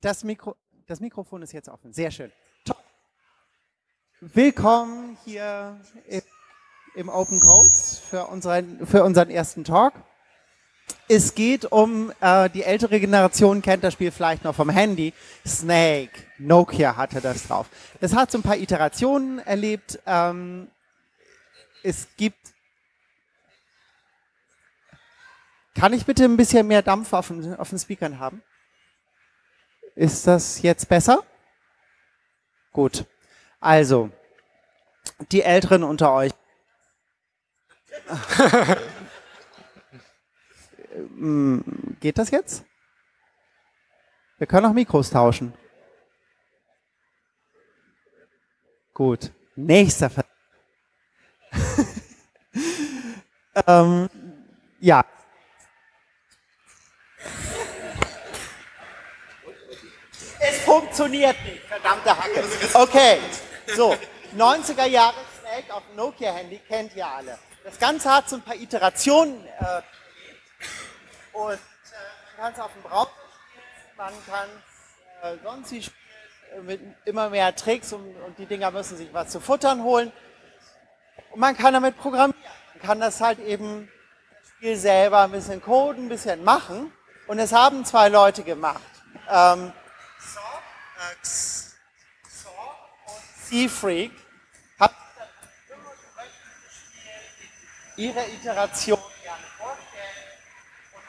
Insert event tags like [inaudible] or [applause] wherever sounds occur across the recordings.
Das, Mikro, das Mikrofon ist jetzt offen. Sehr schön. Top. Willkommen hier im, Open Codes für unseren, für unseren ersten Talk. Es geht um, äh, die ältere Generation kennt das Spiel vielleicht noch vom Handy. Snake. Nokia hatte das drauf. Das hat so ein paar Iterationen erlebt. Ähm, es gibt. Kann ich bitte ein bisschen mehr Dampf auf den, auf den Speakern haben? Ist das jetzt besser? Gut. Also, die Älteren unter euch. [laughs] Hm, geht das jetzt? Wir können auch Mikros tauschen. Gut. Nächster Ver [laughs] ähm, ja, funktioniert nicht, verdammte Hacke. Okay, so, 90er Jahre Snake auf Nokia-Handy kennt ihr alle. Das Ganze hat so ein paar Iterationen äh, und äh, man kann es auf dem Browser spielen, man kann äh, sonst wie spielen, mit immer mehr Tricks und, und die Dinger müssen sich was zu futtern holen. Und man kann damit programmieren. Man kann das halt eben das Spiel selber ein bisschen coden, ein bisschen machen. Und es haben zwei Leute gemacht. Ähm, Saw und Seafreak haben ihre Iteration gerne vorstellen und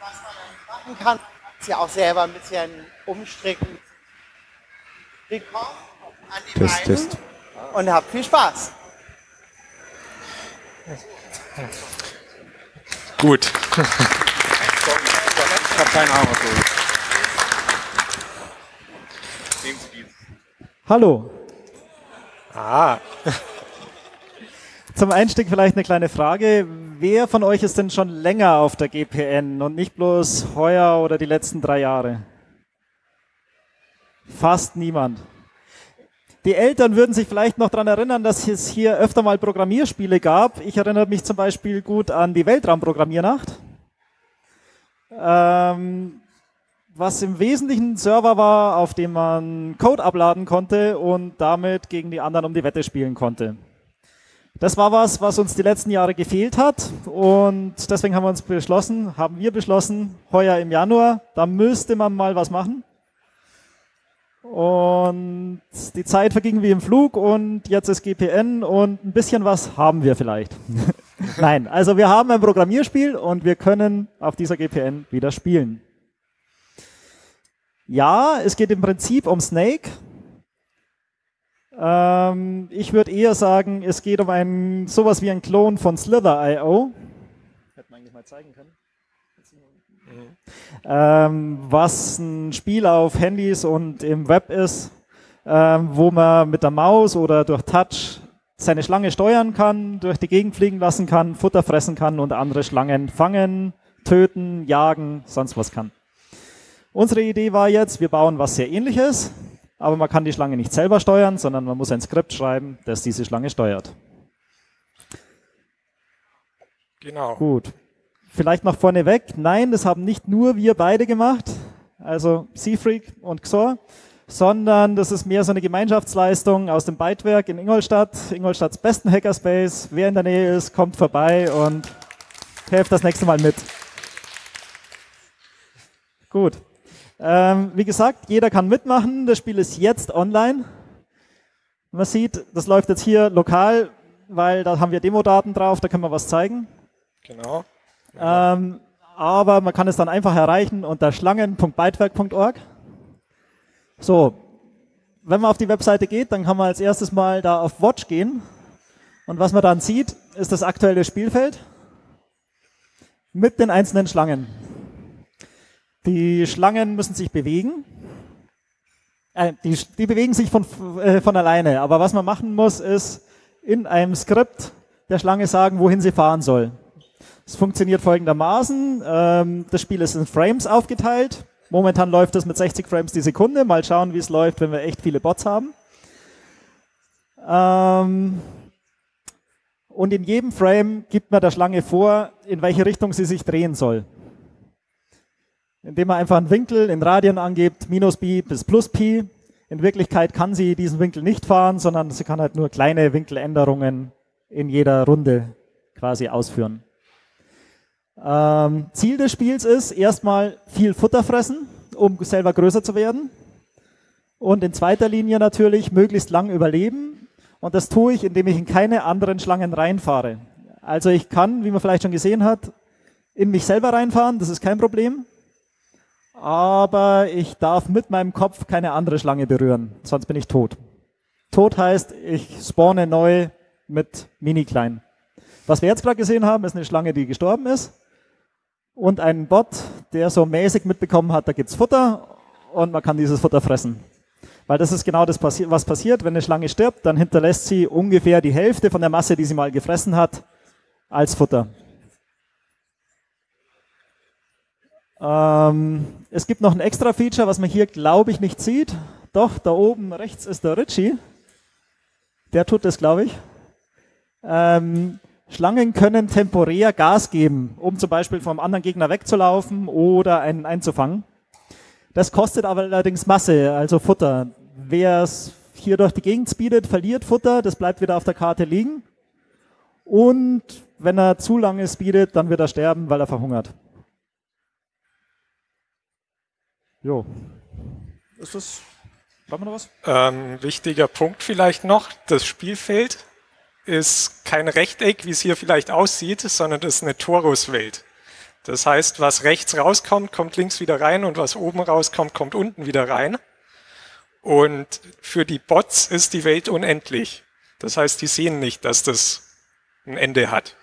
was man dann machen kann, ist ja auch selber ein bisschen umstricken. Willkommen an die Test, beiden Test. und habt viel Spaß. Gut. Ich habe keine Ahnung, was los ist. Nehmen Sie diesen. Hallo. Ah, [laughs] Zum Einstieg vielleicht eine kleine Frage. Wer von euch ist denn schon länger auf der GPN und nicht bloß heuer oder die letzten drei Jahre? Fast niemand. Die Eltern würden sich vielleicht noch daran erinnern, dass es hier öfter mal Programmierspiele gab. Ich erinnere mich zum Beispiel gut an die Weltraumprogrammiernacht. Ähm, was im Wesentlichen ein Server war, auf dem man Code abladen konnte und damit gegen die anderen um die Wette spielen konnte. Das war was, was uns die letzten Jahre gefehlt hat und deswegen haben wir uns beschlossen, haben wir beschlossen, heuer im Januar, da müsste man mal was machen. Und die Zeit verging wie im Flug und jetzt ist GPN und ein bisschen was haben wir vielleicht. [laughs] Nein, also wir haben ein Programmierspiel und wir können auf dieser GPN wieder spielen. Ja, es geht im Prinzip um Snake. Ähm, ich würde eher sagen, es geht um ein sowas wie ein Klon von Slither.io. Hätte man eigentlich mal zeigen können. Ähm, was ein Spiel auf Handys und im Web ist, ähm, wo man mit der Maus oder durch Touch seine Schlange steuern kann, durch die Gegend fliegen lassen kann, Futter fressen kann und andere Schlangen fangen, töten, jagen, sonst was kann. Unsere Idee war jetzt, wir bauen was sehr ähnliches, aber man kann die Schlange nicht selber steuern, sondern man muss ein Skript schreiben, das diese Schlange steuert. genau. Gut. Vielleicht noch vorneweg, nein, das haben nicht nur wir beide gemacht, also Seafreak und Xor, sondern das ist mehr so eine Gemeinschaftsleistung aus dem Bytewerk in Ingolstadt, Ingolstadts besten Hackerspace. Wer in der Nähe ist, kommt vorbei und helft das nächste Mal mit. Gut. Ähm, wie gesagt, jeder kann mitmachen. Das Spiel ist jetzt online. Man sieht, das läuft jetzt hier lokal, weil da haben wir Demodaten drauf, da können wir was zeigen. Genau. Ähm, aber man kann es dann einfach erreichen unter schlangen.bytewerk.org. So, wenn man auf die Webseite geht, dann kann man als erstes mal da auf Watch gehen. Und was man dann sieht, ist das aktuelle Spielfeld mit den einzelnen Schlangen. Die Schlangen müssen sich bewegen. Äh, die, die bewegen sich von, äh, von alleine. Aber was man machen muss, ist in einem Skript der Schlange sagen, wohin sie fahren soll. Es funktioniert folgendermaßen. Ähm, das Spiel ist in Frames aufgeteilt. Momentan läuft es mit 60 Frames die Sekunde. Mal schauen, wie es läuft, wenn wir echt viele Bots haben. Ähm, und in jedem Frame gibt man der Schlange vor, in welche Richtung sie sich drehen soll. Indem man einfach einen Winkel in Radien angibt, minus Pi bis plus Pi. In Wirklichkeit kann sie diesen Winkel nicht fahren, sondern sie kann halt nur kleine Winkeländerungen in jeder Runde quasi ausführen. Ähm, Ziel des Spiels ist erstmal viel Futter fressen, um selber größer zu werden. Und in zweiter Linie natürlich möglichst lang überleben. Und das tue ich, indem ich in keine anderen Schlangen reinfahre. Also ich kann, wie man vielleicht schon gesehen hat, in mich selber reinfahren, das ist kein Problem. Aber ich darf mit meinem Kopf keine andere Schlange berühren, sonst bin ich tot. Tot heißt, ich spawne neu mit mini-klein. Was wir jetzt gerade gesehen haben, ist eine Schlange, die gestorben ist. Und ein Bot, der so mäßig mitbekommen hat, da gibt's Futter und man kann dieses Futter fressen. Weil das ist genau das, was passiert. Wenn eine Schlange stirbt, dann hinterlässt sie ungefähr die Hälfte von der Masse, die sie mal gefressen hat, als Futter. Ähm, es gibt noch ein extra Feature, was man hier, glaube ich, nicht sieht. Doch, da oben rechts ist der Richie. Der tut das, glaube ich. Ähm, Schlangen können temporär Gas geben, um zum Beispiel vom anderen Gegner wegzulaufen oder einen einzufangen. Das kostet aber allerdings Masse, also Futter. Wer es hier durch die Gegend speedet, verliert Futter, das bleibt wieder auf der Karte liegen. Und wenn er zu lange speedet, dann wird er sterben, weil er verhungert. Jo. Ist das, wir noch was? Ähm, wichtiger Punkt vielleicht noch, das Spielfeld ist kein Rechteck, wie es hier vielleicht aussieht, sondern das ist eine Toruswelt. Das heißt, was rechts rauskommt, kommt links wieder rein und was oben rauskommt, kommt unten wieder rein. Und für die Bots ist die Welt unendlich. Das heißt, die sehen nicht, dass das ein Ende hat.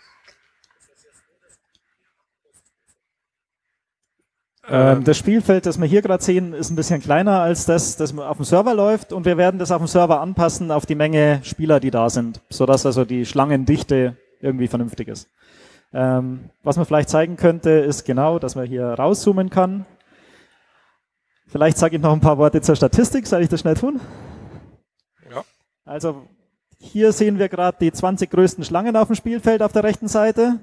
Ähm, das Spielfeld, das wir hier gerade sehen, ist ein bisschen kleiner als das, das auf dem Server läuft und wir werden das auf dem Server anpassen auf die Menge Spieler, die da sind, sodass also die Schlangendichte irgendwie vernünftig ist. Ähm, was man vielleicht zeigen könnte, ist genau, dass man hier rauszoomen kann. Vielleicht sage ich noch ein paar Worte zur Statistik. Soll ich das schnell tun? Ja. Also hier sehen wir gerade die 20 größten Schlangen auf dem Spielfeld auf der rechten Seite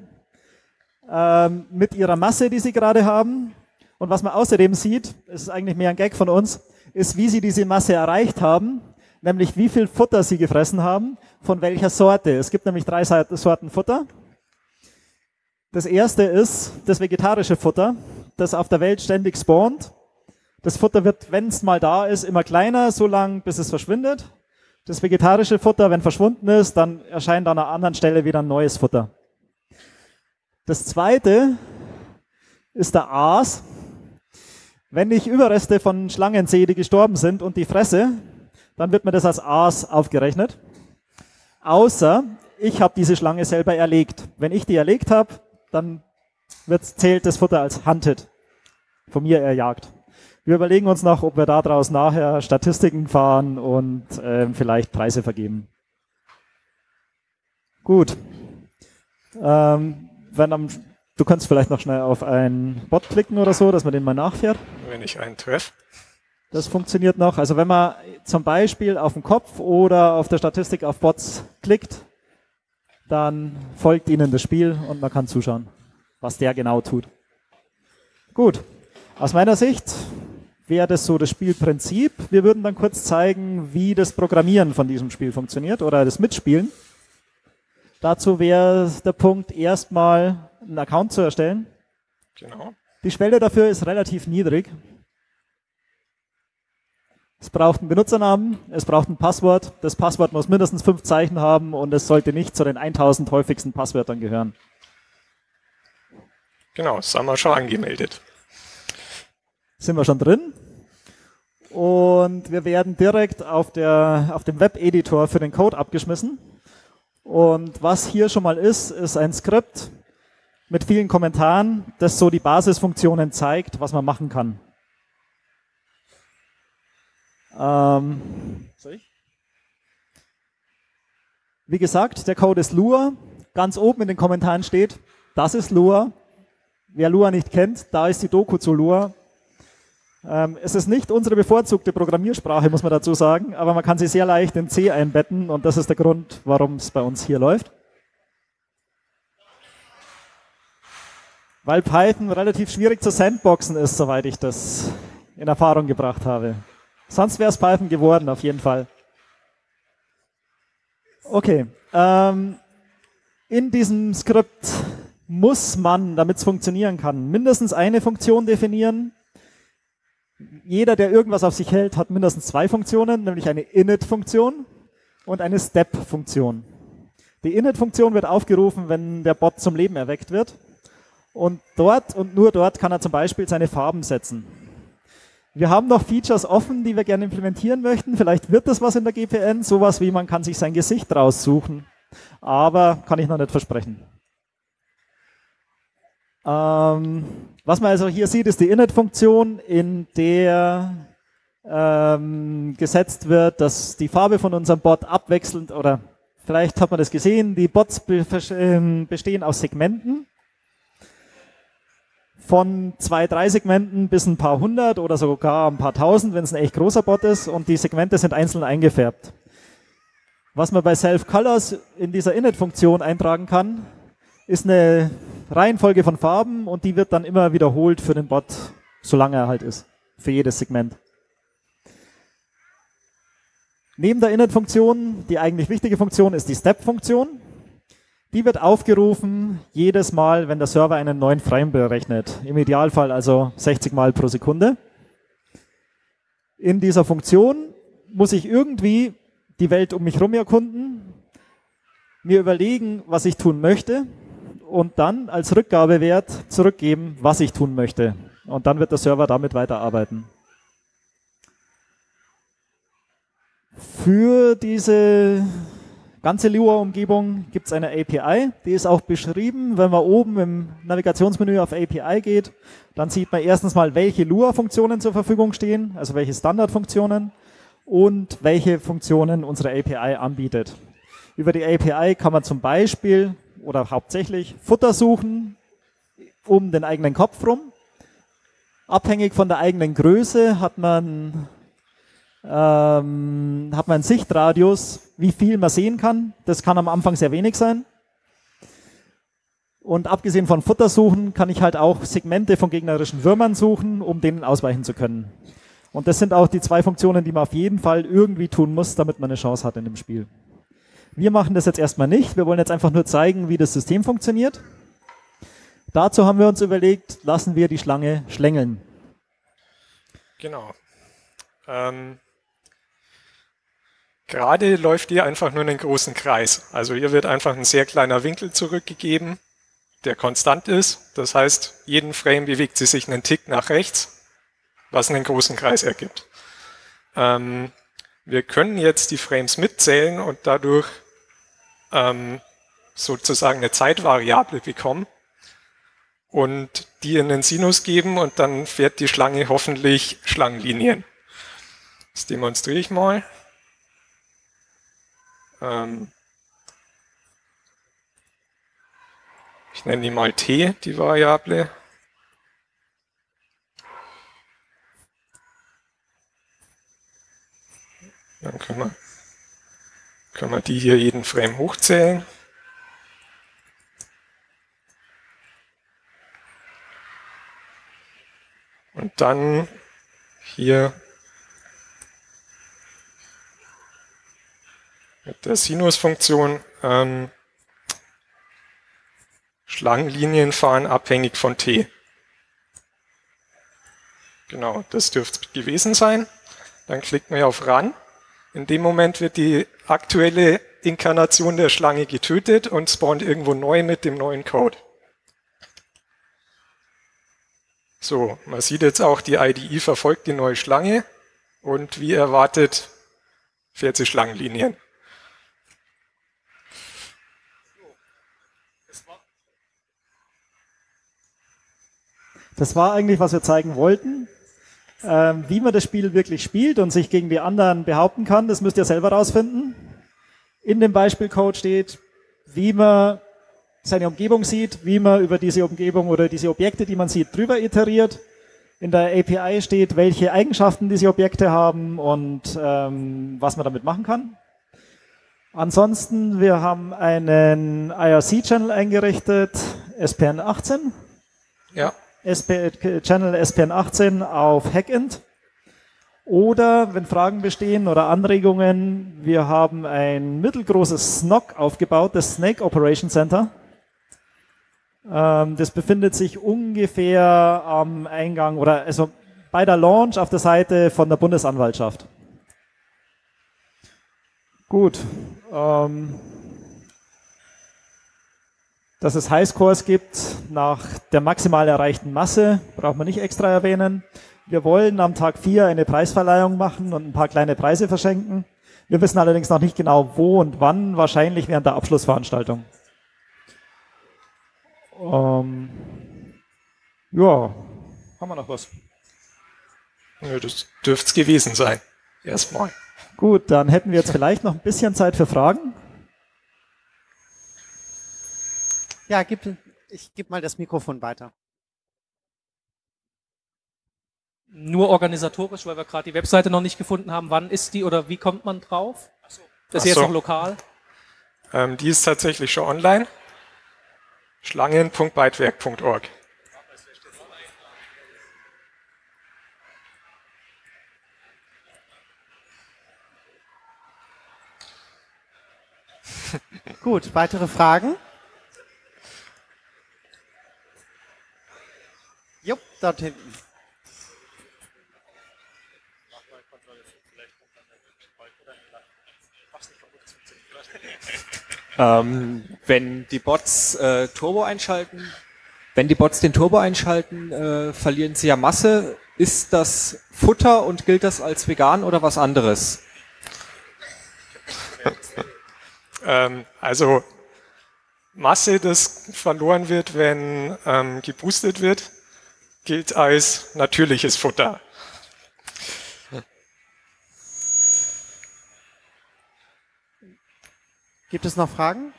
ähm, mit ihrer Masse, die sie gerade haben. Und was man außerdem sieht, ist eigentlich mehr ein Gag von uns, ist, wie sie diese Masse erreicht haben, nämlich wie viel Futter sie gefressen haben, von welcher Sorte. Es gibt nämlich drei Sorten Futter. Das erste ist das vegetarische Futter, das auf der Welt ständig spawnt. Das Futter wird, wenn es mal da ist, immer kleiner, so lange, bis es verschwindet. Das vegetarische Futter, wenn verschwunden ist, dann erscheint an einer anderen Stelle wieder ein neues Futter. Das zweite ist der Aas. Wenn ich Überreste von Schlangen sehe, die gestorben sind und die fresse, dann wird mir das als Aas aufgerechnet. Außer ich habe diese Schlange selber erlegt. Wenn ich die erlegt habe, dann wird, zählt das Futter als hunted, von mir erjagt. Wir überlegen uns noch, ob wir daraus nachher Statistiken fahren und äh, vielleicht Preise vergeben. Gut. Ähm, wenn am, du kannst vielleicht noch schnell auf einen Bot klicken oder so, dass man den mal nachfährt. Wenn ich einen treffe. Das funktioniert noch. Also wenn man zum Beispiel auf den Kopf oder auf der Statistik auf Bots klickt, dann folgt Ihnen das Spiel und man kann zuschauen, was der genau tut. Gut, aus meiner Sicht wäre das so das Spielprinzip. Wir würden dann kurz zeigen, wie das Programmieren von diesem Spiel funktioniert oder das Mitspielen. Dazu wäre der Punkt, erstmal einen Account zu erstellen. Genau. Die Schwelle dafür ist relativ niedrig. Es braucht einen Benutzernamen, es braucht ein Passwort. Das Passwort muss mindestens fünf Zeichen haben und es sollte nicht zu den 1000 häufigsten Passwörtern gehören. Genau, das haben wir schon angemeldet. Sind wir schon drin? Und wir werden direkt auf, der, auf dem Web-Editor für den Code abgeschmissen. Und was hier schon mal ist, ist ein Skript mit vielen Kommentaren, das so die Basisfunktionen zeigt, was man machen kann. Ähm, wie gesagt, der Code ist Lua. Ganz oben in den Kommentaren steht, das ist Lua. Wer Lua nicht kennt, da ist die Doku zu Lua. Ähm, es ist nicht unsere bevorzugte Programmiersprache, muss man dazu sagen, aber man kann sie sehr leicht in C einbetten und das ist der Grund, warum es bei uns hier läuft. Weil Python relativ schwierig zu sandboxen ist, soweit ich das in Erfahrung gebracht habe. Sonst wäre es Python geworden, auf jeden Fall. Okay. Ähm, in diesem Skript muss man, damit es funktionieren kann, mindestens eine Funktion definieren. Jeder, der irgendwas auf sich hält, hat mindestens zwei Funktionen, nämlich eine init-Funktion und eine step-Funktion. Die init-Funktion wird aufgerufen, wenn der Bot zum Leben erweckt wird. Und dort und nur dort kann er zum Beispiel seine Farben setzen. Wir haben noch Features offen, die wir gerne implementieren möchten. Vielleicht wird das was in der GPN, sowas wie man kann sich sein Gesicht raussuchen. Aber kann ich noch nicht versprechen. Ähm, was man also hier sieht, ist die Init-Funktion, in der ähm, gesetzt wird, dass die Farbe von unserem Bot abwechselnd oder vielleicht hat man das gesehen, die Bots ähm, bestehen aus Segmenten von zwei, drei Segmenten bis ein paar hundert oder sogar ein paar tausend, wenn es ein echt großer Bot ist und die Segmente sind einzeln eingefärbt. Was man bei Self-Colors in dieser Init-Funktion eintragen kann, ist eine Reihenfolge von Farben und die wird dann immer wiederholt für den Bot, solange er halt ist, für jedes Segment. Neben der Init-Funktion, die eigentlich wichtige Funktion ist die Step-Funktion. Die wird aufgerufen jedes Mal, wenn der Server einen neuen Frame berechnet. Im Idealfall also 60 Mal pro Sekunde. In dieser Funktion muss ich irgendwie die Welt um mich herum erkunden, mir überlegen, was ich tun möchte und dann als Rückgabewert zurückgeben, was ich tun möchte. Und dann wird der Server damit weiterarbeiten. Für diese ganze Lua-Umgebung gibt es eine API, die ist auch beschrieben. Wenn man oben im Navigationsmenü auf API geht, dann sieht man erstens mal, welche Lua-Funktionen zur Verfügung stehen, also welche Standardfunktionen und welche Funktionen unsere API anbietet. Über die API kann man zum Beispiel oder hauptsächlich Futter suchen um den eigenen Kopf rum. Abhängig von der eigenen Größe hat man ähm, hat man einen Sichtradius, wie viel man sehen kann. Das kann am Anfang sehr wenig sein. Und abgesehen von Futtersuchen kann ich halt auch Segmente von gegnerischen Würmern suchen, um denen ausweichen zu können. Und das sind auch die zwei Funktionen, die man auf jeden Fall irgendwie tun muss, damit man eine Chance hat in dem Spiel. Wir machen das jetzt erstmal nicht. Wir wollen jetzt einfach nur zeigen, wie das System funktioniert. Dazu haben wir uns überlegt, lassen wir die Schlange schlängeln. Genau. Ähm, Gerade läuft ihr einfach nur einen großen Kreis. Also hier wird einfach ein sehr kleiner Winkel zurückgegeben, der konstant ist. Das heißt, jeden Frame bewegt sie sich einen Tick nach rechts, was einen großen Kreis ergibt. Ähm, wir können jetzt die Frames mitzählen und dadurch ähm, sozusagen eine Zeitvariable bekommen und die in den Sinus geben und dann fährt die Schlange hoffentlich Schlangenlinien. Das demonstriere ich mal. Ähm, ich nenne die mal t, die Variable. Dann können wir, können wir die hier jeden Frame hochzählen. Und dann hier mit der Sinusfunktion ähm, Schlangenlinien fahren abhängig von t. Genau, das dürfte gewesen sein. Dann klickt man auf Run. In dem Moment wird die aktuelle Inkarnation der Schlange getötet und spawnt irgendwo neu mit dem neuen Code. So, man sieht jetzt auch, die IDE verfolgt die neue Schlange und wie erwartet fährt sie Schlangenlinien. Das war eigentlich, was wir zeigen wollten. Ähm, wie man das Spiel wirklich spielt und sich gegen die anderen behaupten kann, das müsst ihr selber rausfinden. In dem Beispielcode steht, wie man seine Umgebung sieht, wie man über diese Umgebung oder diese Objekte, die man sieht, drüber iteriert. In der API steht, welche Eigenschaften diese Objekte haben und ähm, was man damit machen kann. Ansonsten, wir haben einen IRC-Channel eingerichtet, SPN 18 Ja. SP, Channel SPN18 auf Hackend. Oder wenn Fragen bestehen oder Anregungen, wir haben ein mittelgroßes SNOC aufgebaut, das Snake Operation Center. Ähm, das befindet sich ungefähr am Eingang oder also bei der Launch auf der Seite von der Bundesanwaltschaft. Gut. Ähm, dass es Highscores gibt nach der maximal erreichten Masse, braucht man nicht extra erwähnen. Wir wollen am Tag 4 eine Preisverleihung machen und ein paar kleine Preise verschenken. Wir wissen allerdings noch nicht genau wo und wann, wahrscheinlich während der Abschlussveranstaltung. Ähm, ja, haben wir noch was? Ja, das dürfte es gewesen sein. Erstmal. Gut, dann hätten wir jetzt vielleicht noch ein bisschen Zeit für Fragen. Ja, gib, ich gebe mal das Mikrofon weiter. Nur organisatorisch, weil wir gerade die Webseite noch nicht gefunden haben. Wann ist die oder wie kommt man drauf? Das ist jetzt so. noch lokal. Ähm, die ist tatsächlich schon online. Schlangen.beitwerk.org. Gut, weitere Fragen? Jupp, dort hinten. Ähm, wenn die Bots äh, Turbo einschalten, wenn die Bots den Turbo einschalten, äh, verlieren sie ja Masse. Ist das Futter und gilt das als vegan oder was anderes? Ähm, also Masse, das verloren wird, wenn ähm, geboostet wird, gilt als natürliches Futter. Gibt es noch Fragen?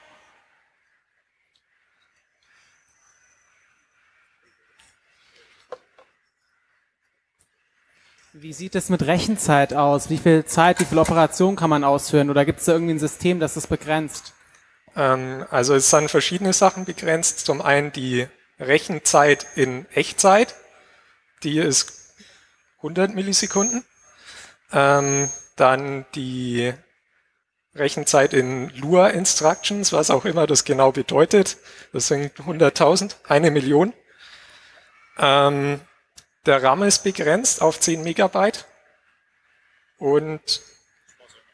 Wie sieht es mit Rechenzeit aus? Wie viel Zeit, wie viel Operation kann man ausführen? Oder gibt es da irgendwie ein System, das das begrenzt? Ähm, also es sind verschiedene Sachen begrenzt. Zum einen die Rechenzeit in Echtzeit, die ist 100 Millisekunden. Ähm, dann die Rechenzeit in Lua Instructions, was auch immer das genau bedeutet. Das sind 100.000, eine Million. Ähm, der RAM ist begrenzt auf 10 Megabyte. Und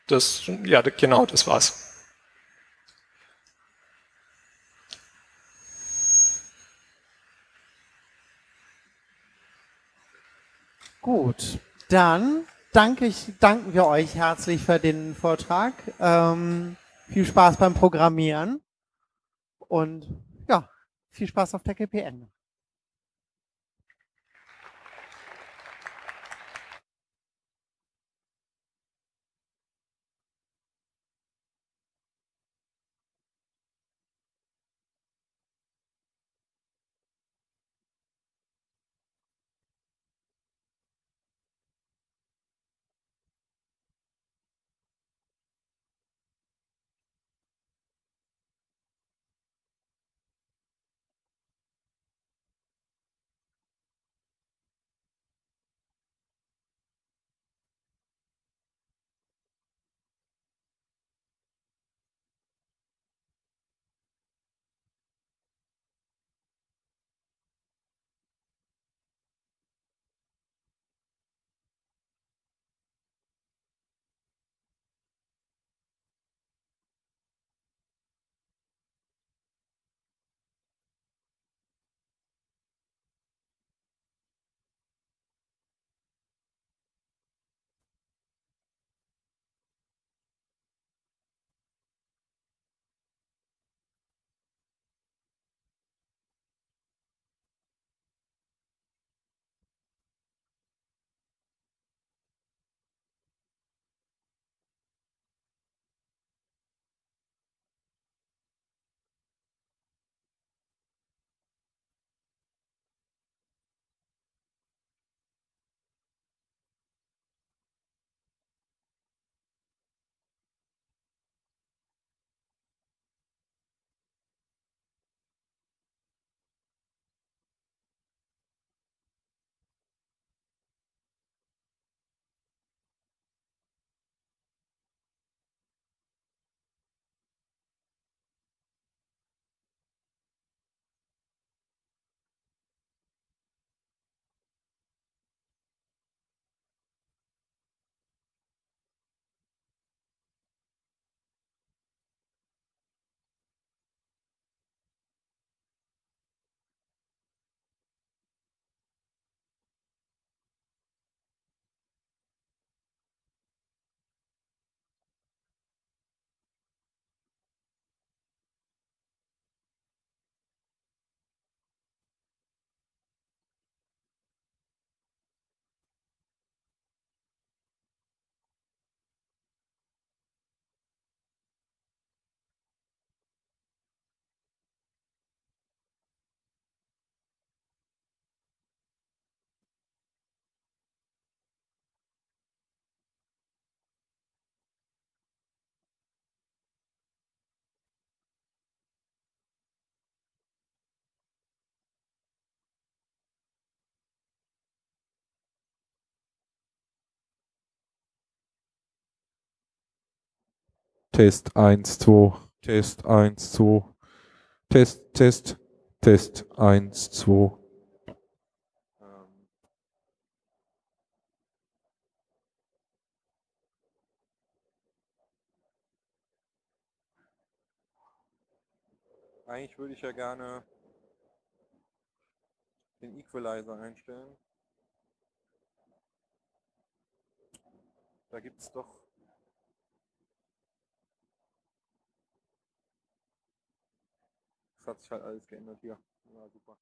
das, ja, genau, das war's. Gut, dann danke ich, danken wir euch herzlich für den Vortrag. Ähm, viel Spaß beim Programmieren und ja, viel Spaß auf der KPN. Test 1, 2, Test 1, 2, Test, Test, Test 1, 2. Ähm. Eigentlich würde ich ja gerne den Equalizer einstellen. Da gibt es doch hat sich halt alles geändert hier. Ja, super.